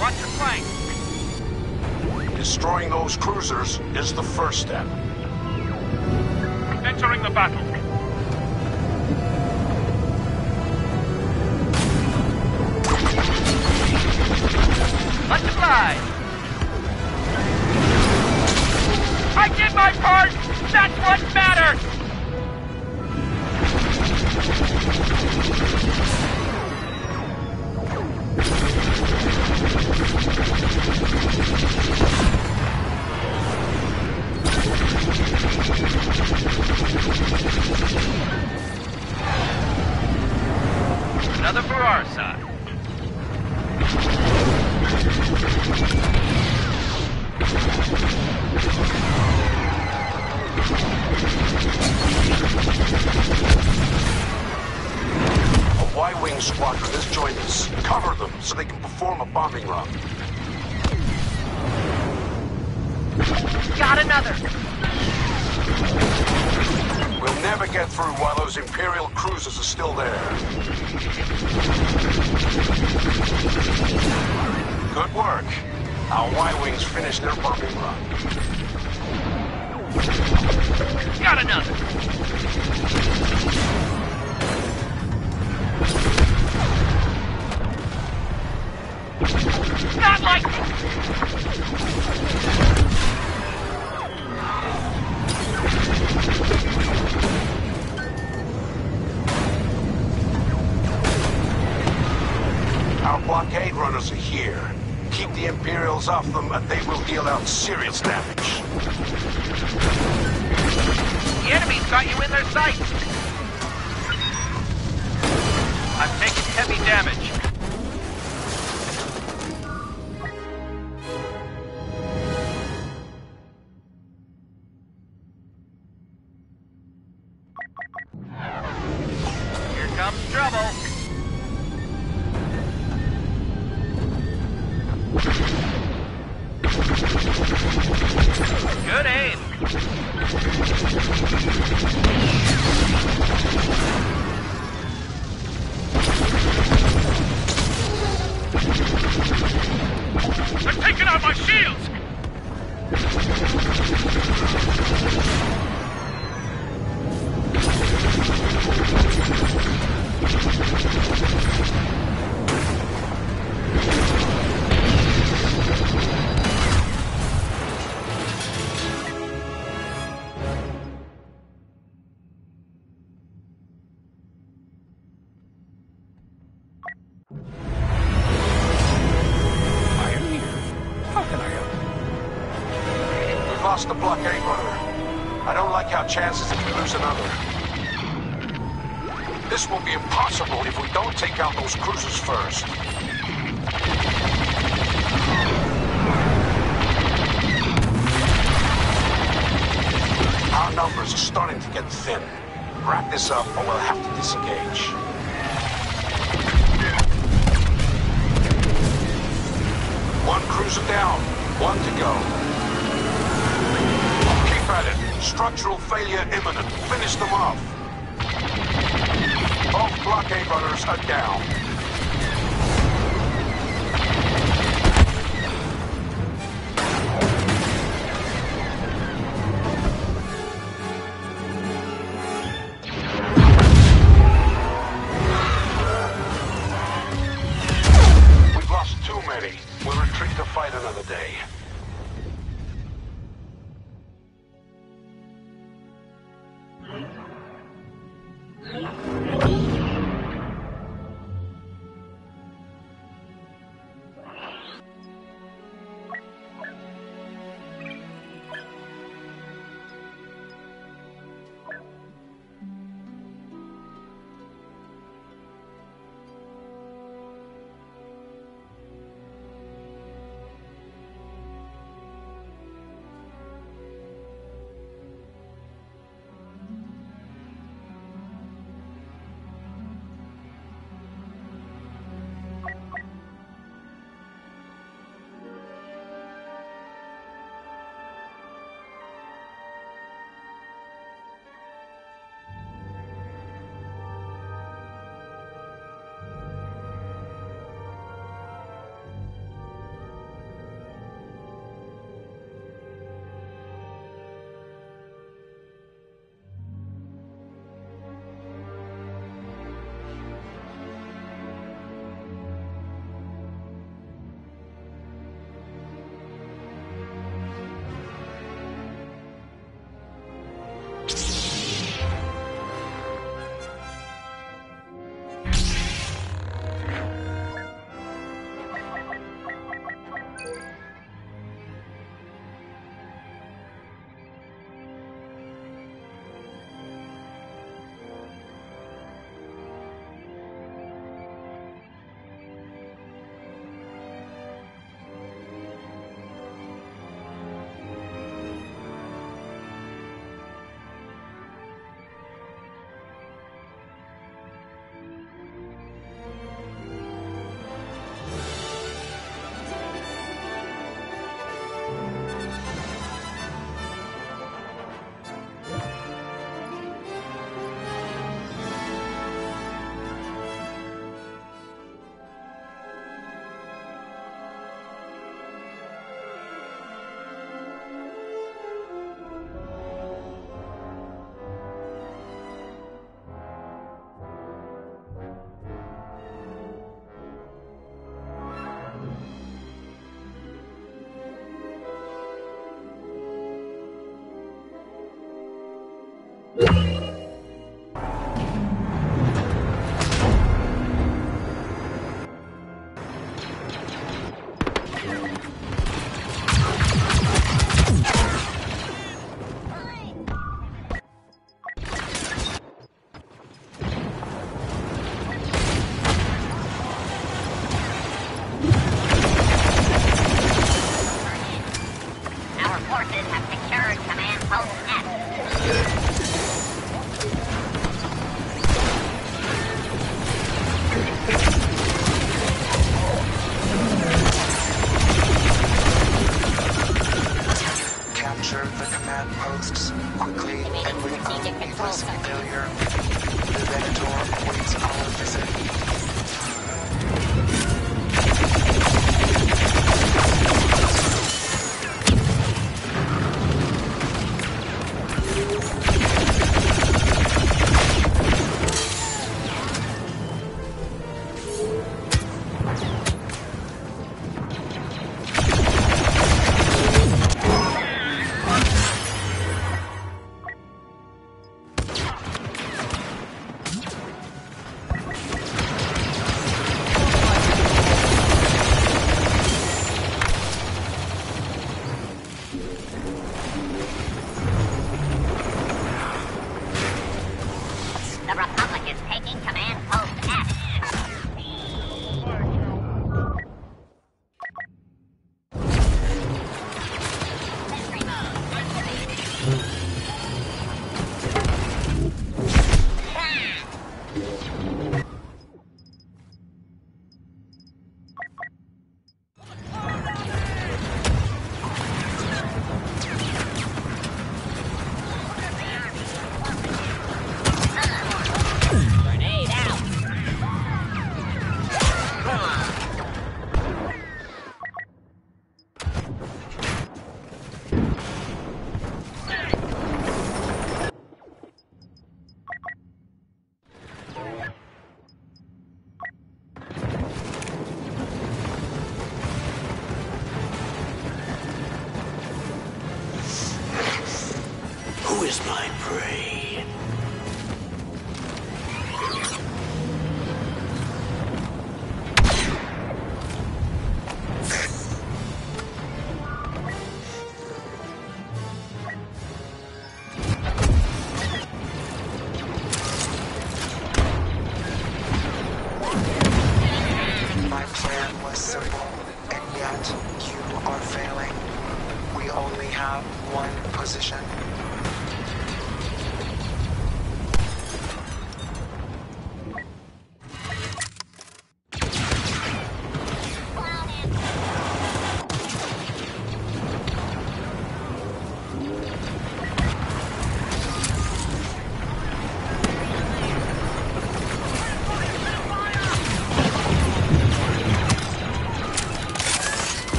Watch your flank. Destroying those cruisers is the first step. Entering the battle. Let's fly! I did my part! That's what chances blockade runners are down. capture the command posts quickly and without needless failure. The Venator awaits our visit.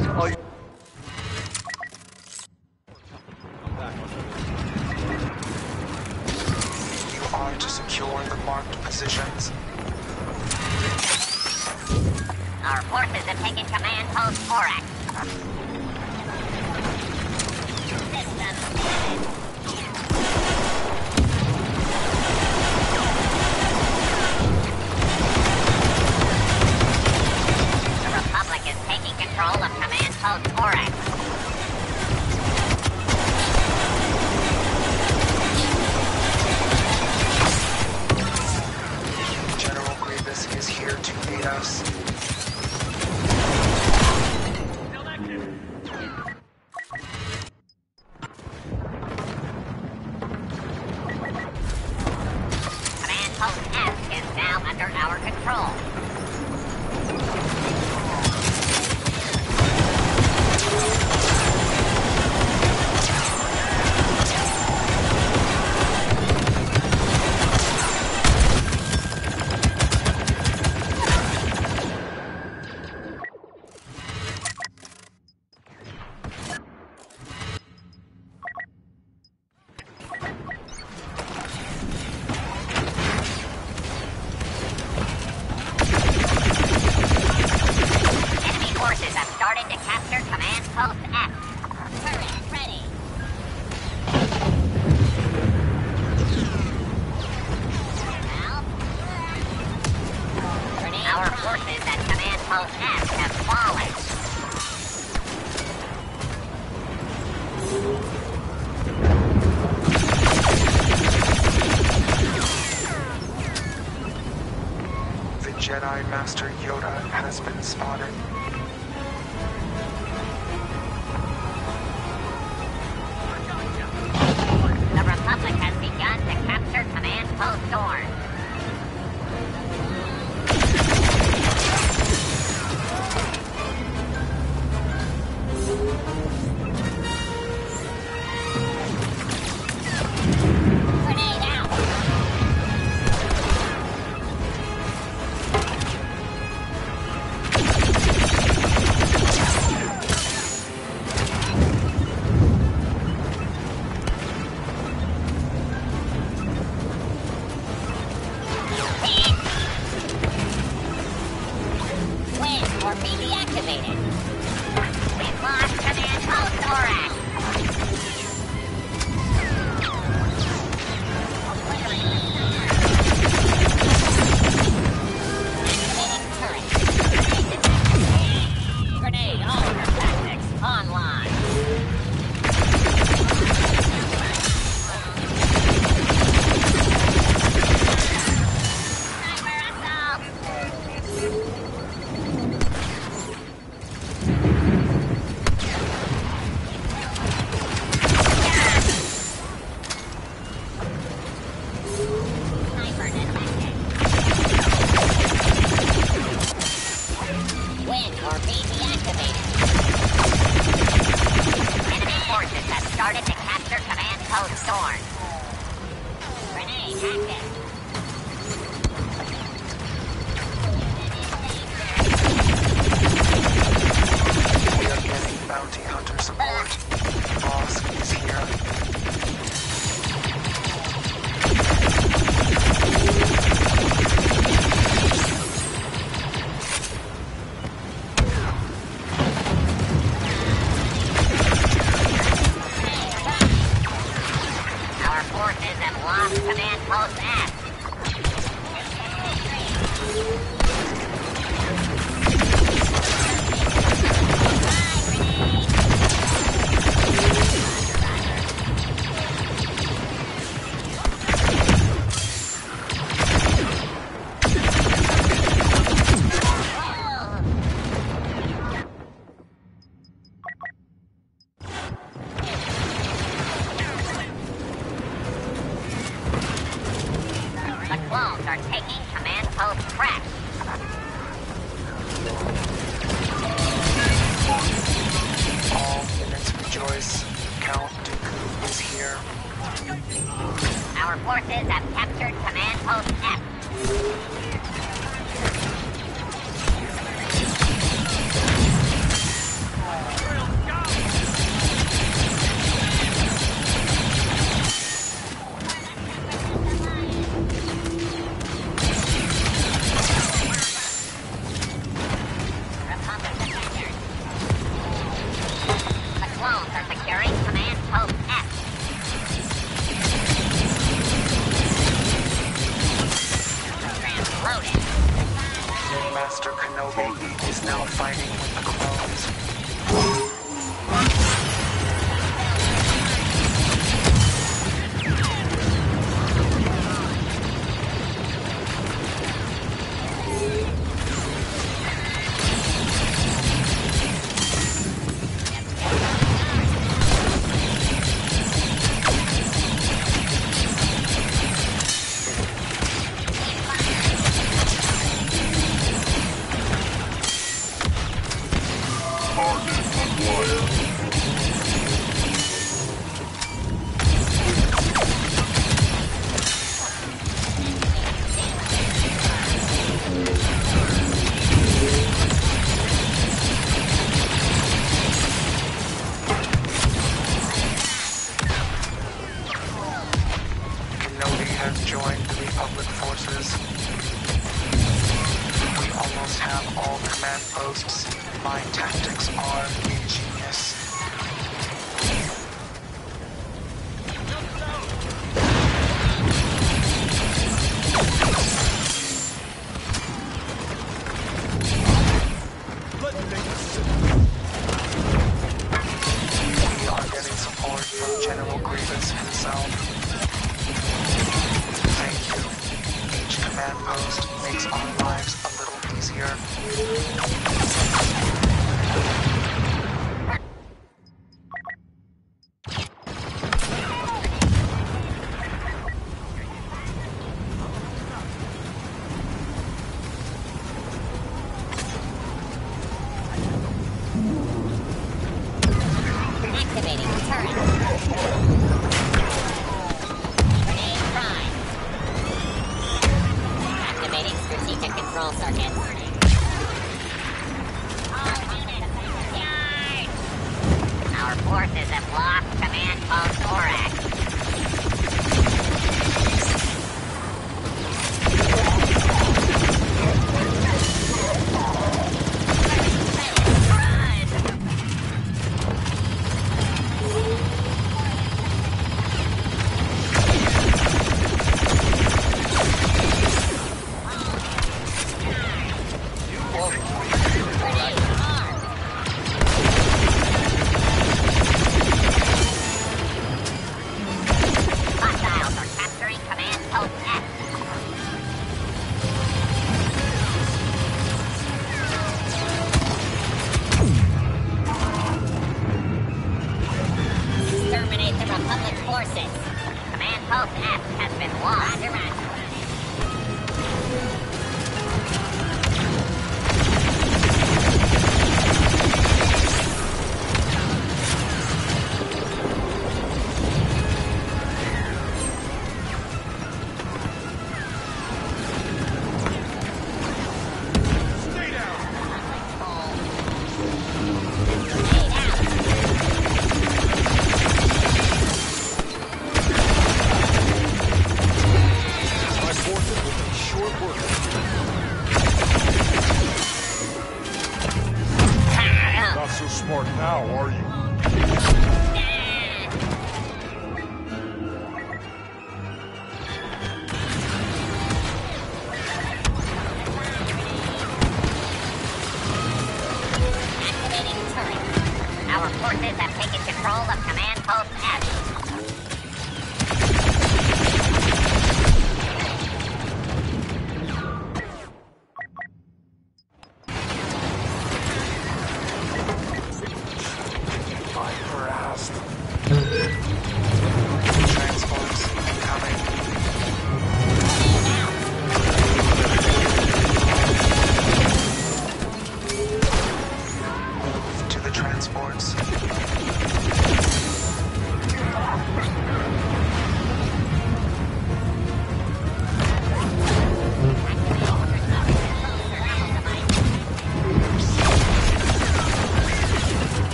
You has been spotted.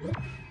Turret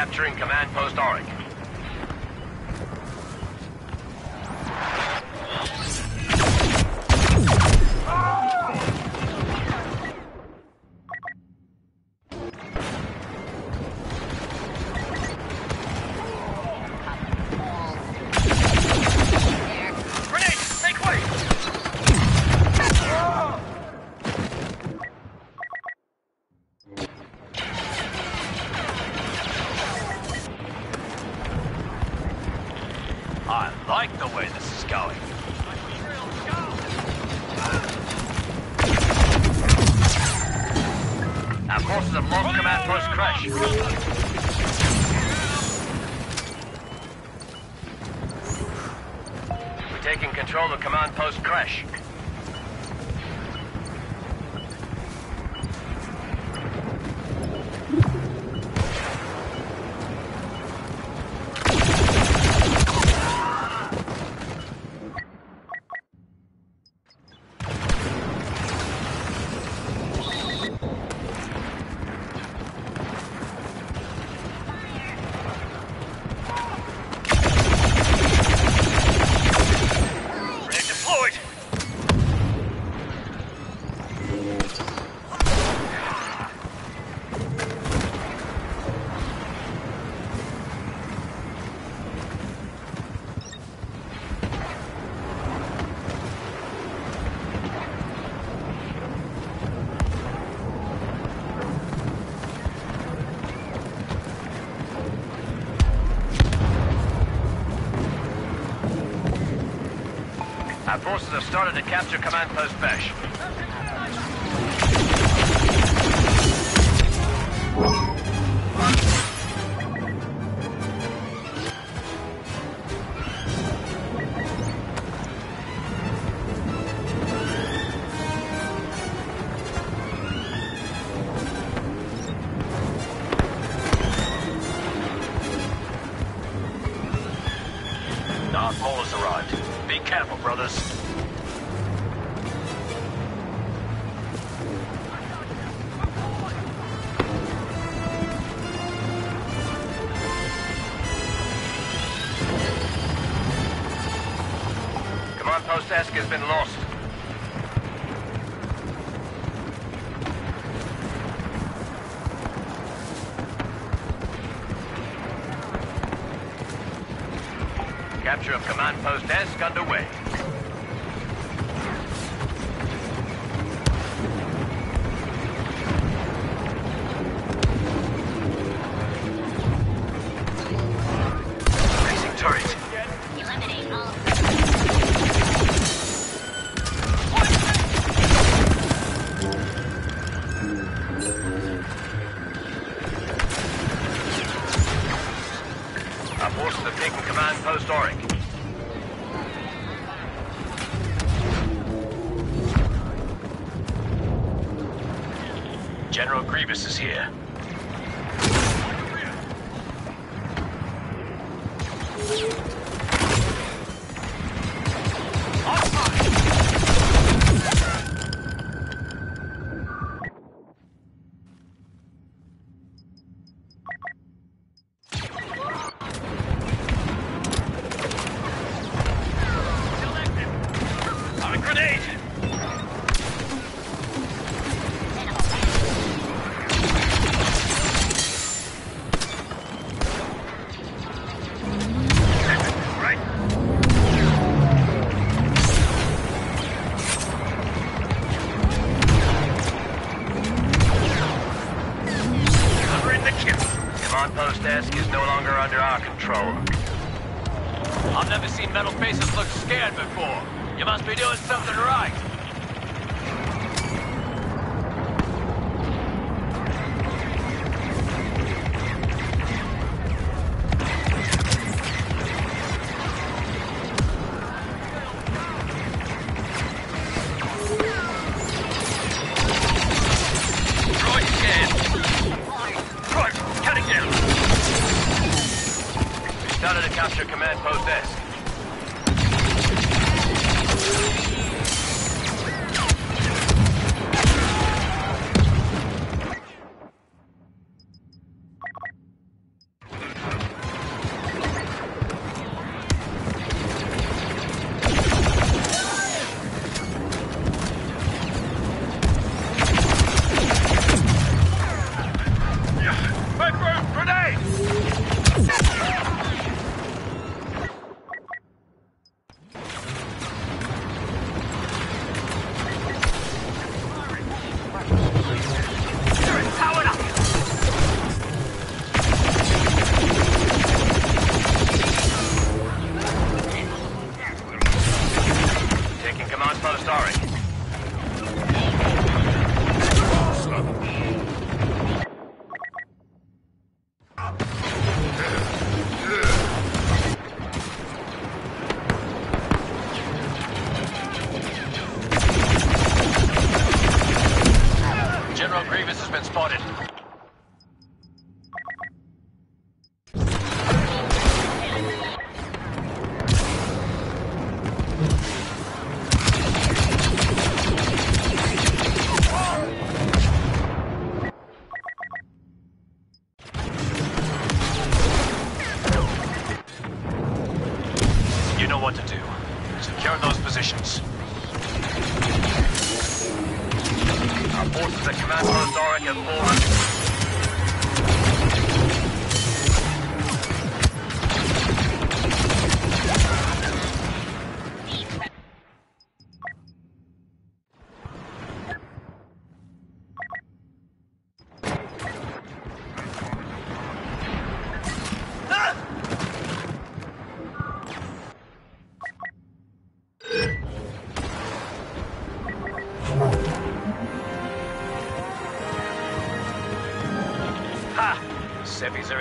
capturing Command Post Aurek. forces have started to capture Command Post Besh.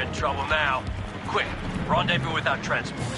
In trouble now. Quick, rendezvous with our transport.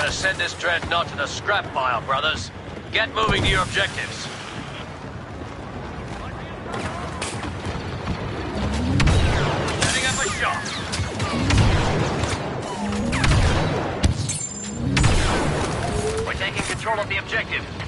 gonna send this dreadnought to the scrap pile, brothers. Get moving to your objectives. We're taking control of the objective.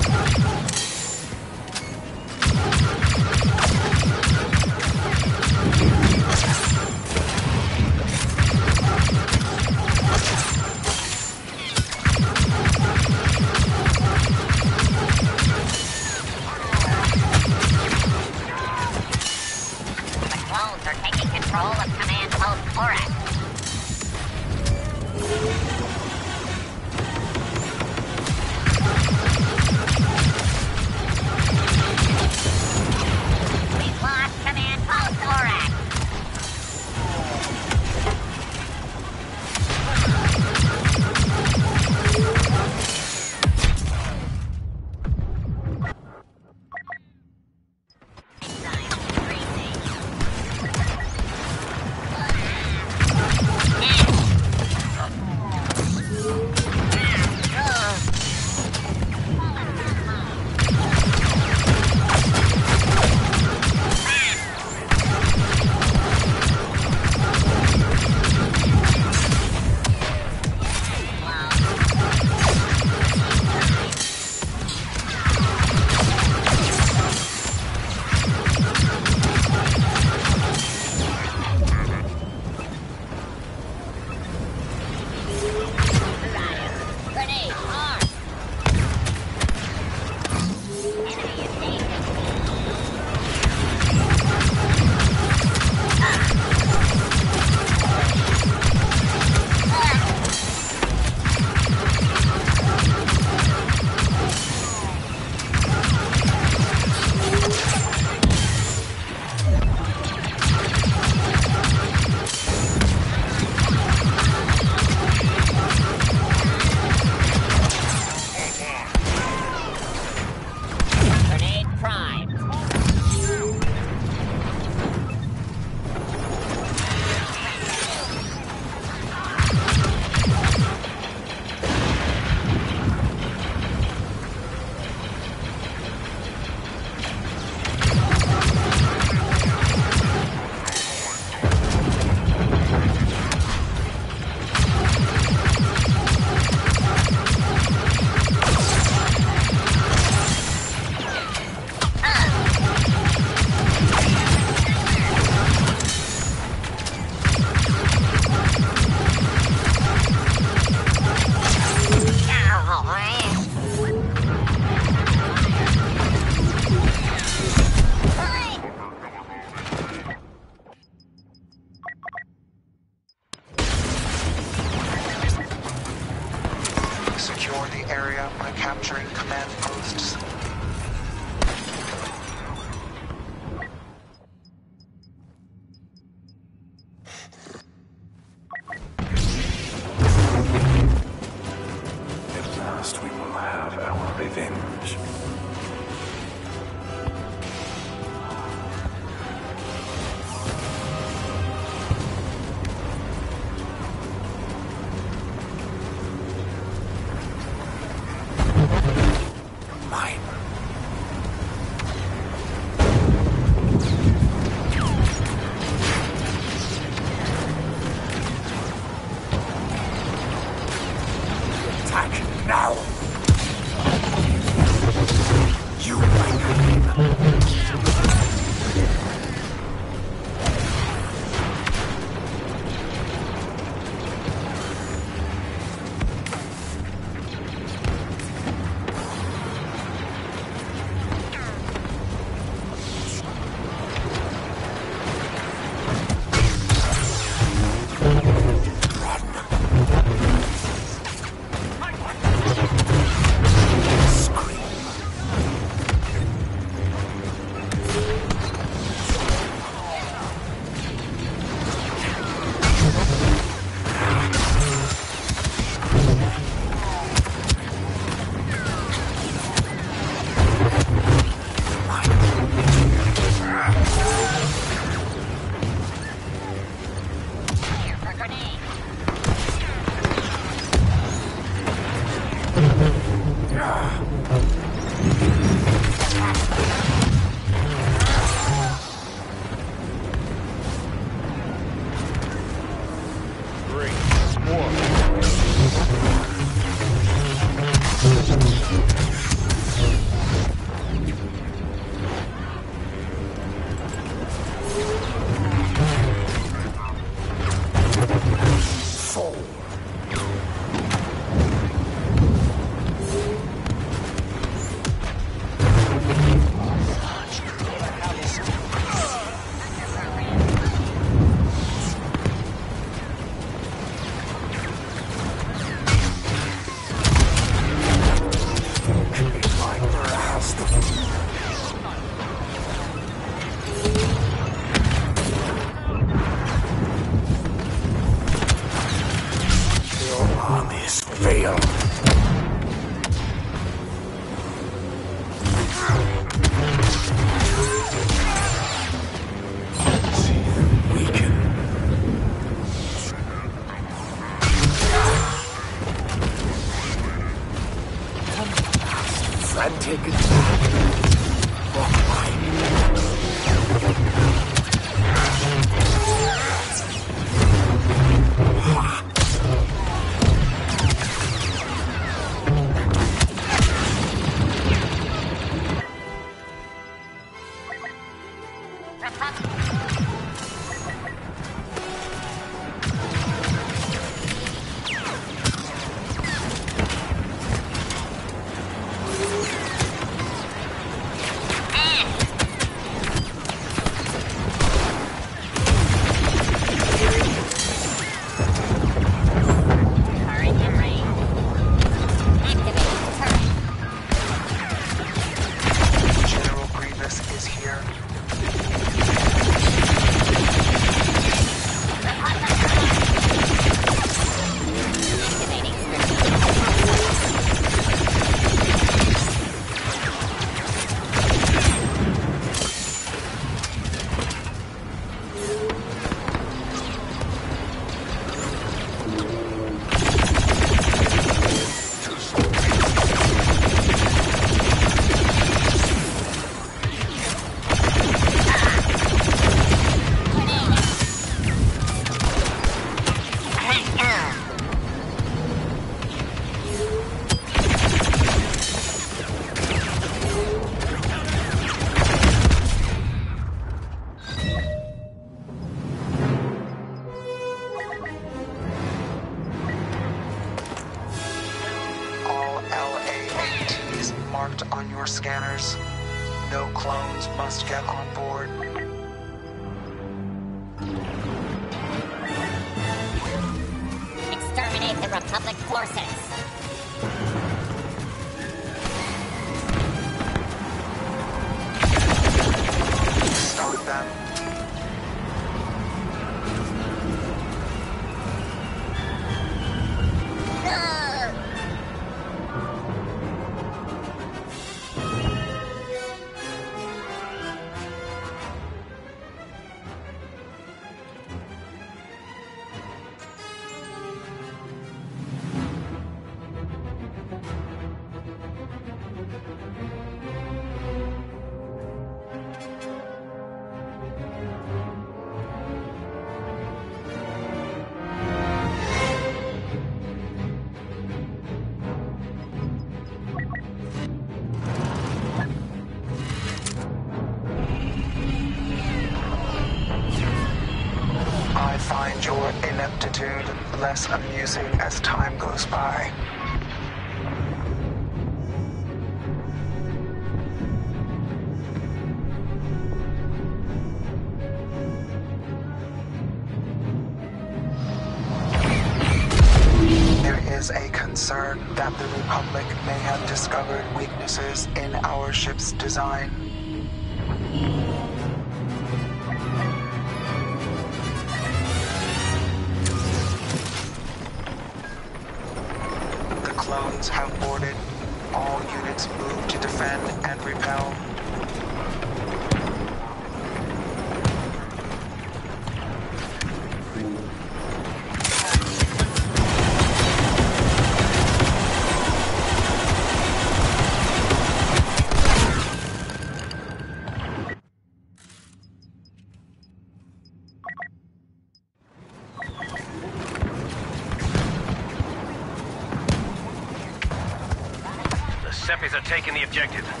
The are taking the objective.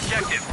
The objective.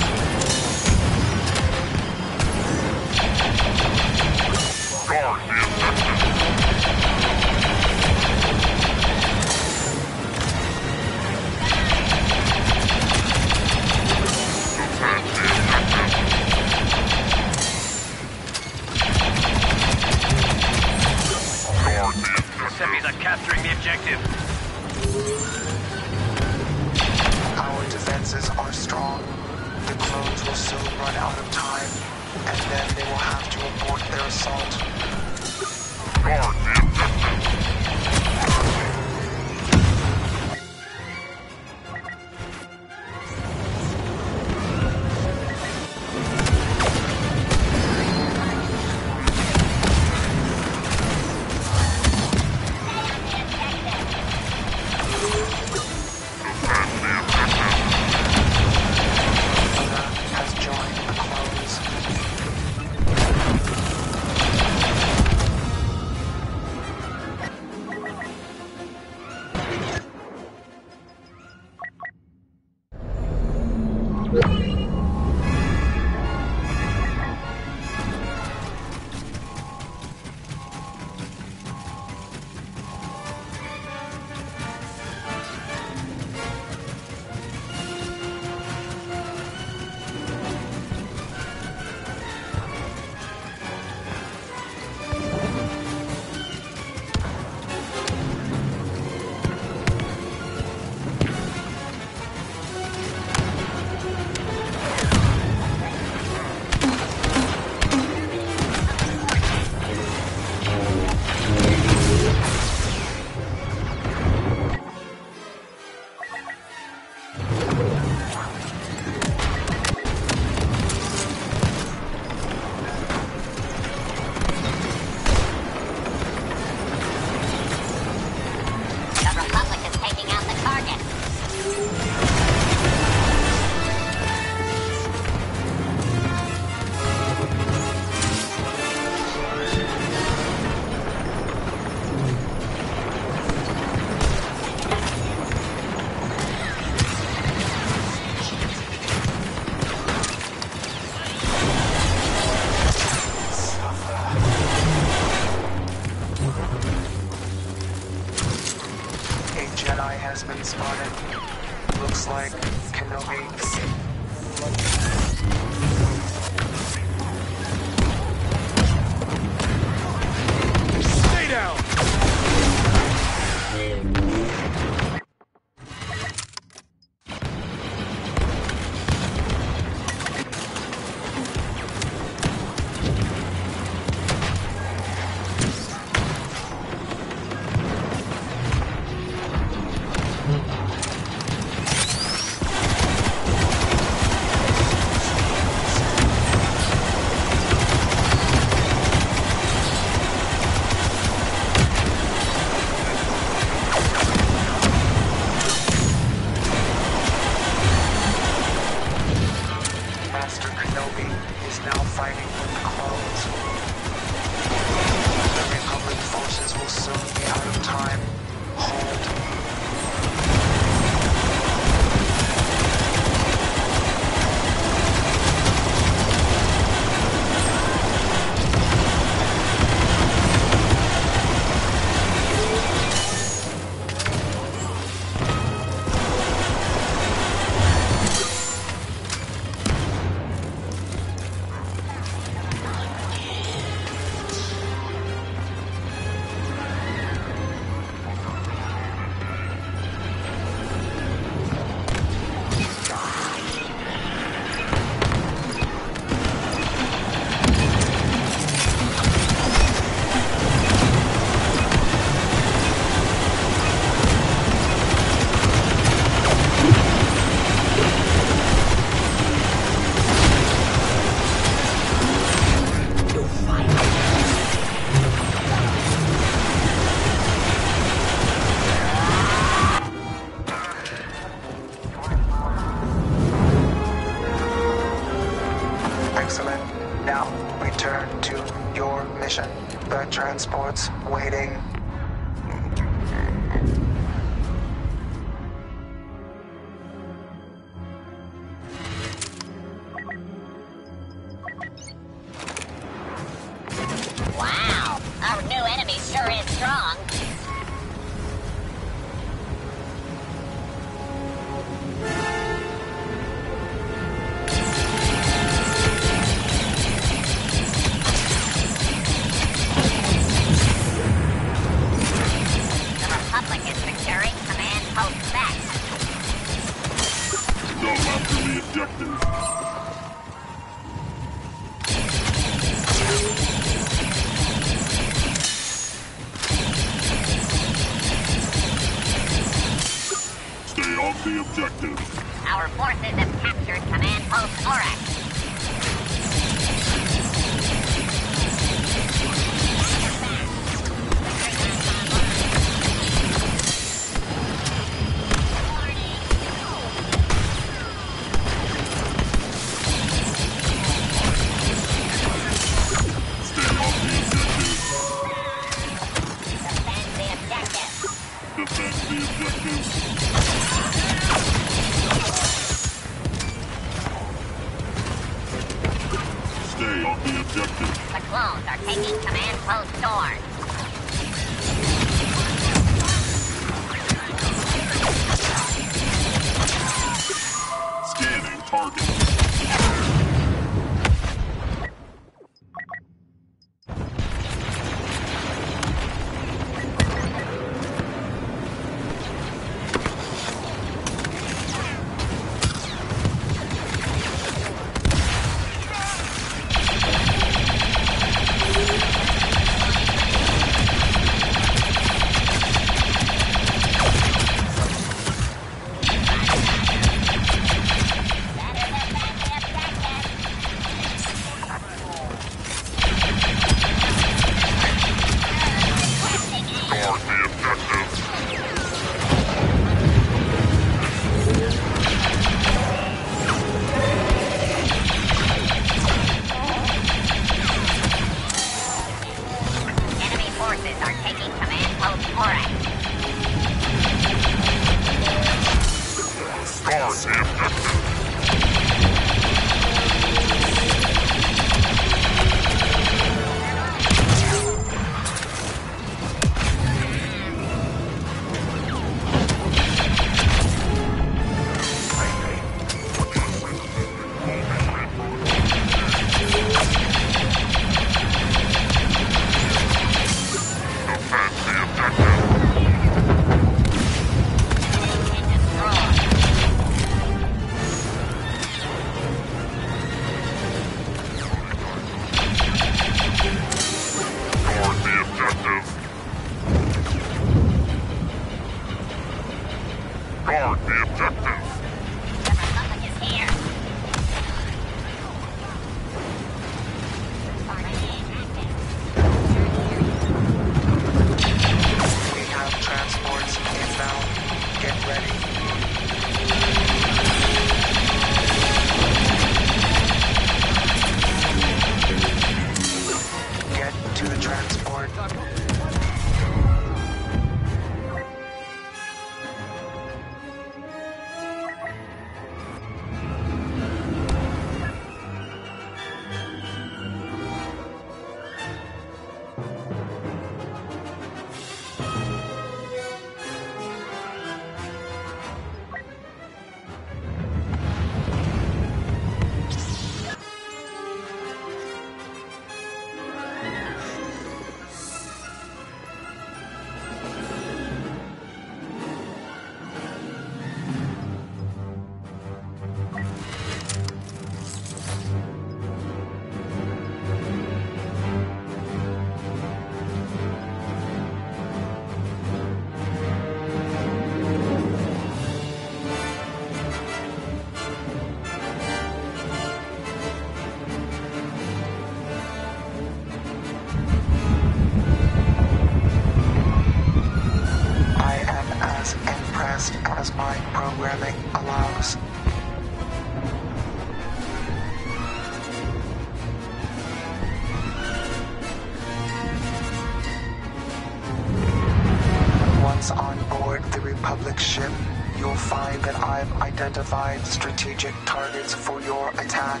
Identified strategic targets for your attack.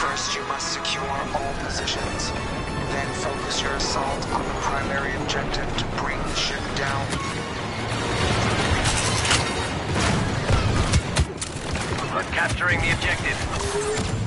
First, you must secure all positions. Then focus your assault on the primary objective to bring the ship down. I'm capturing the objective.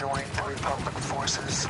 Join the Republic forces.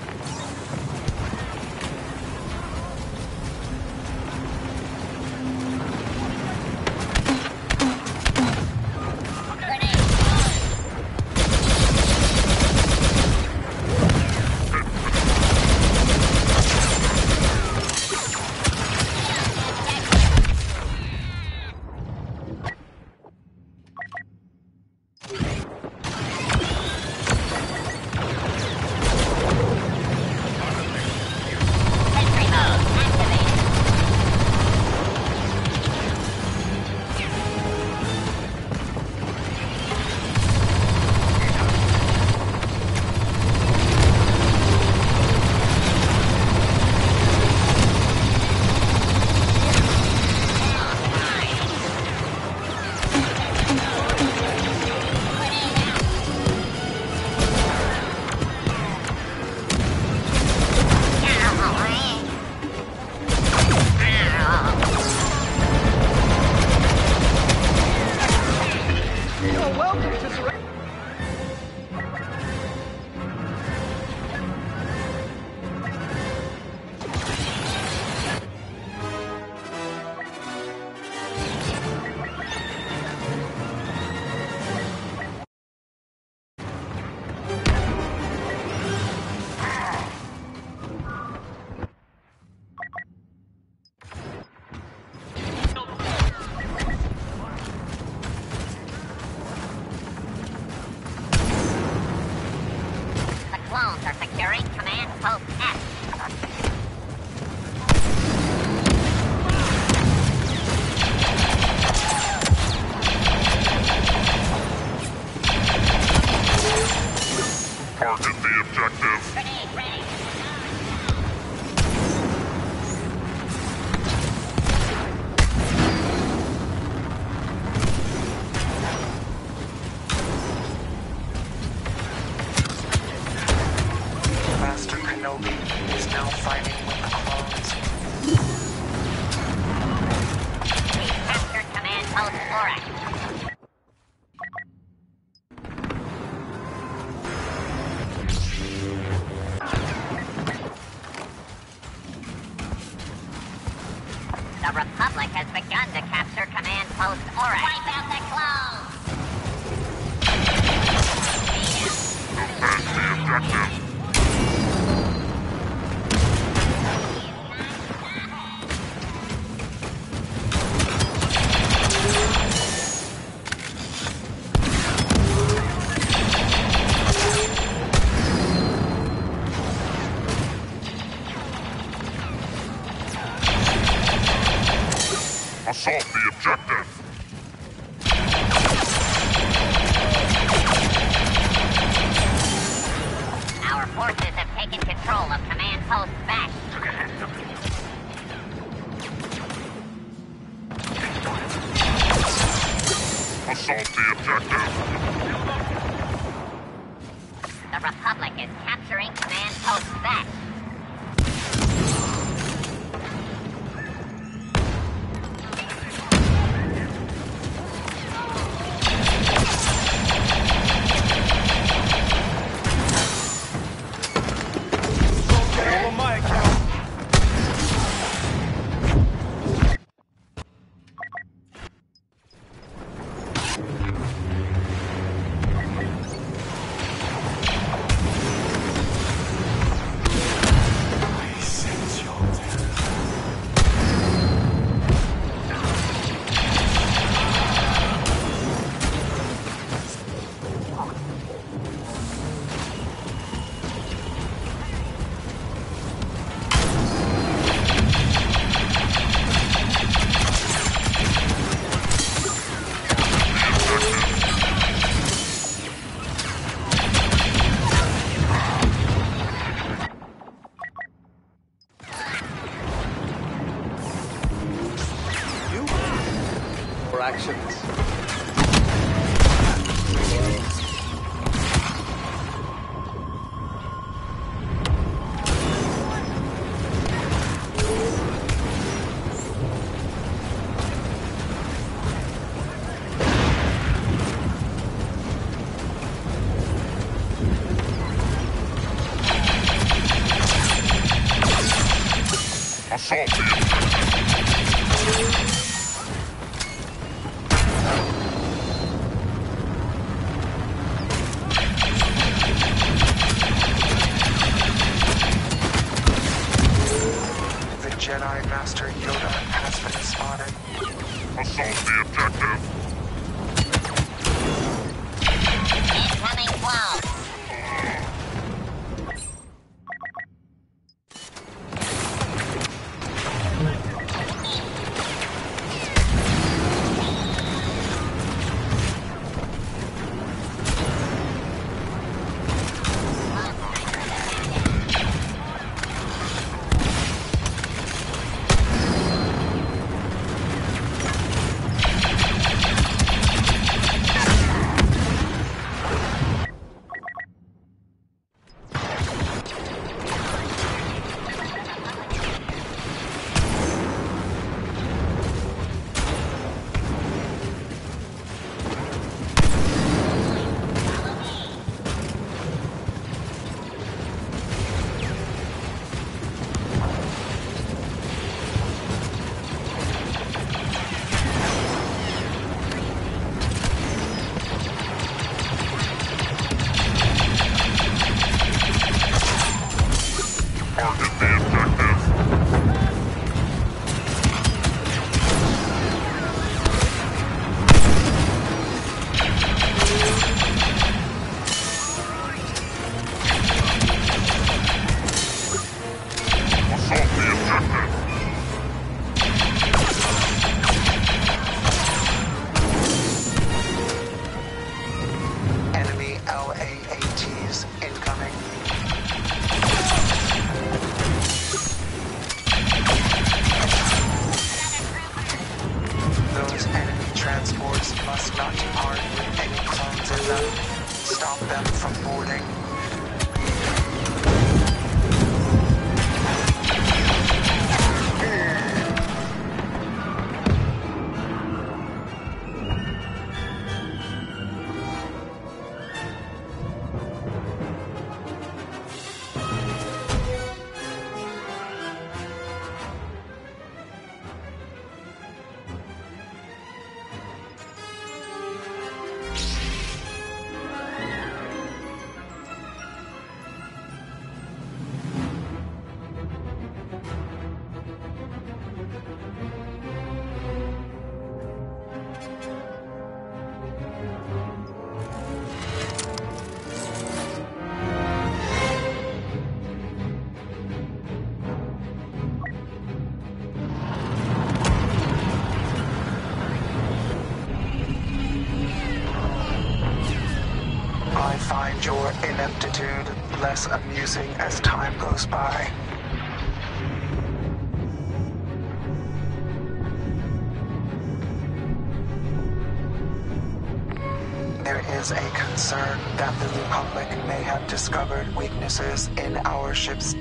Assault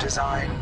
design.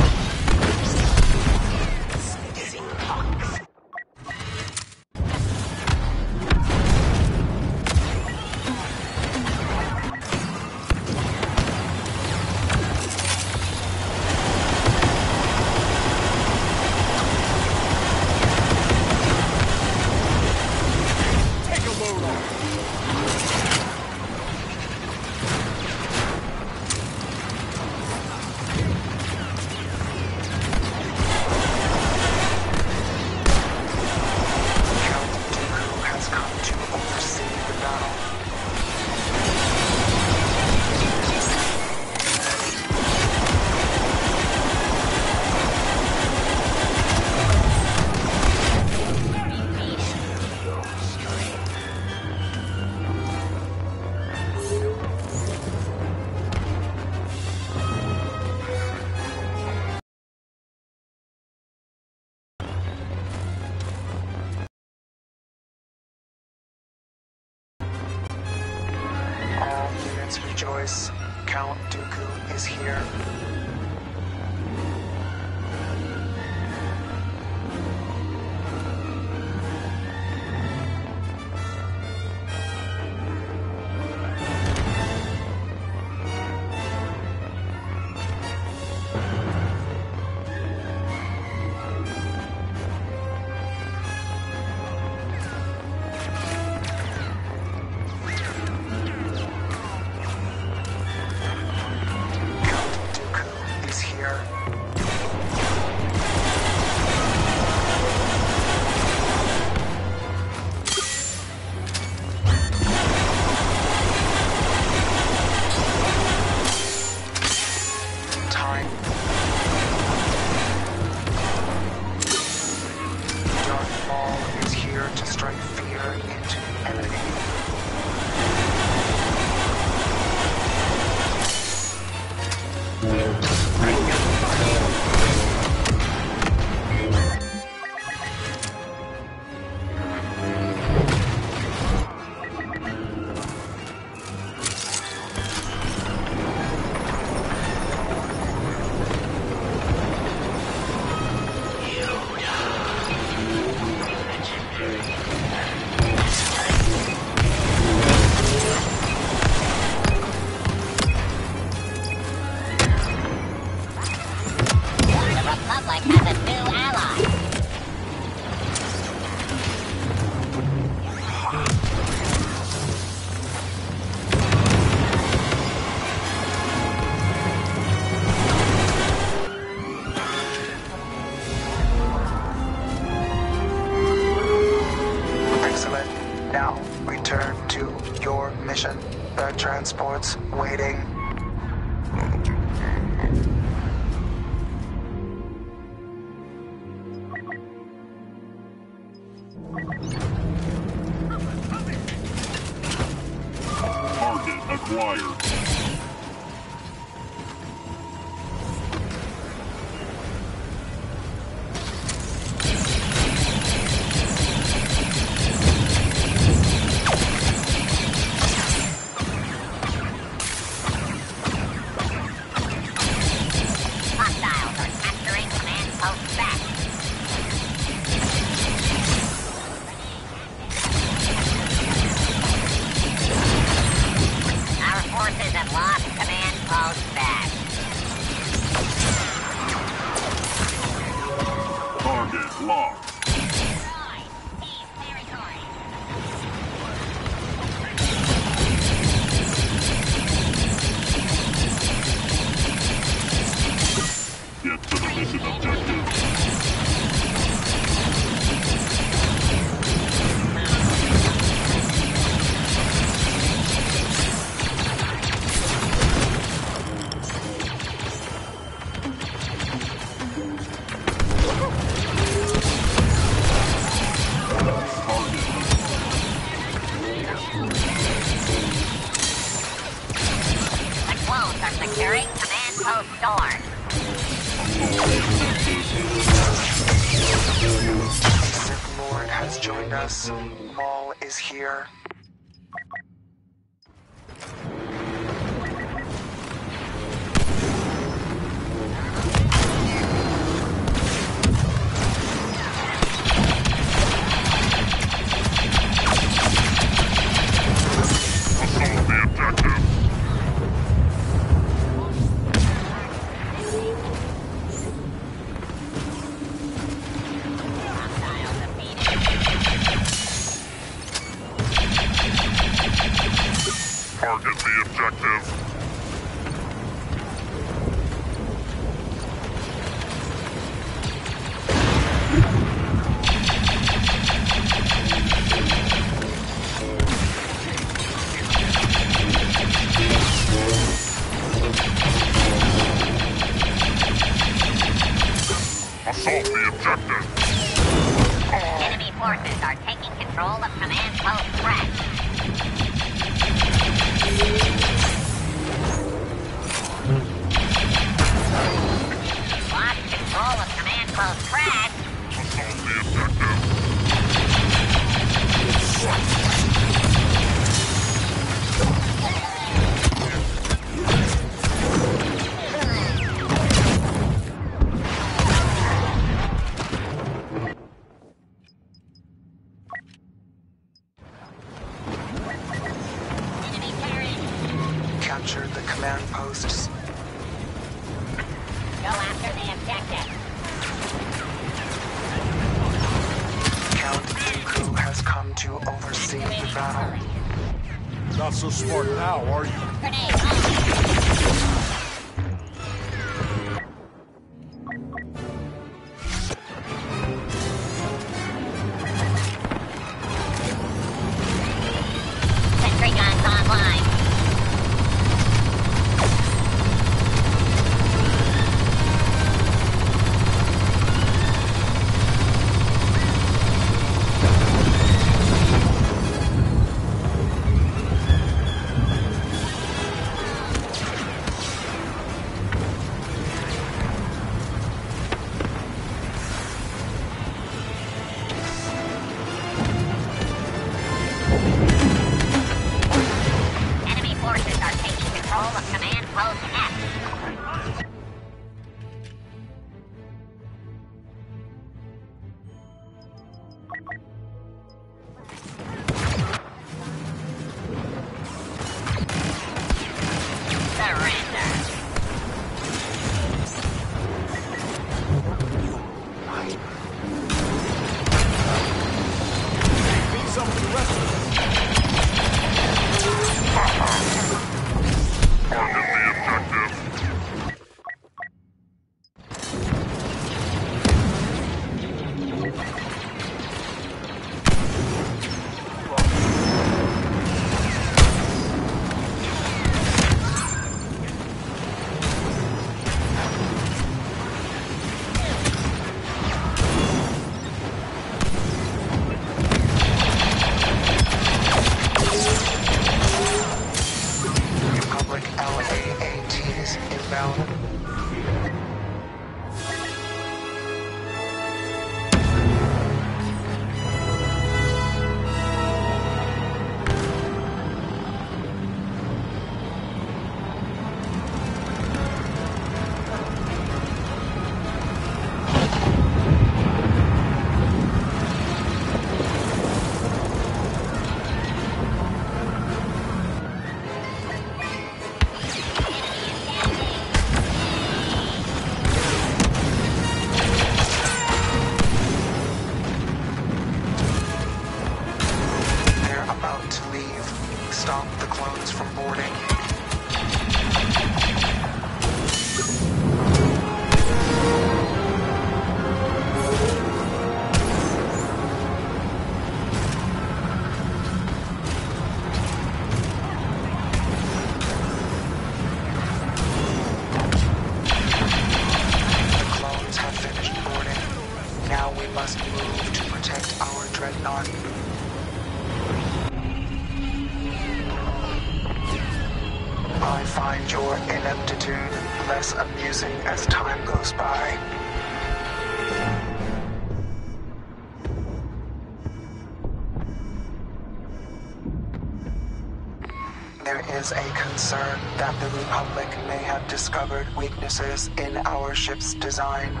Discovered weaknesses in our ship's design.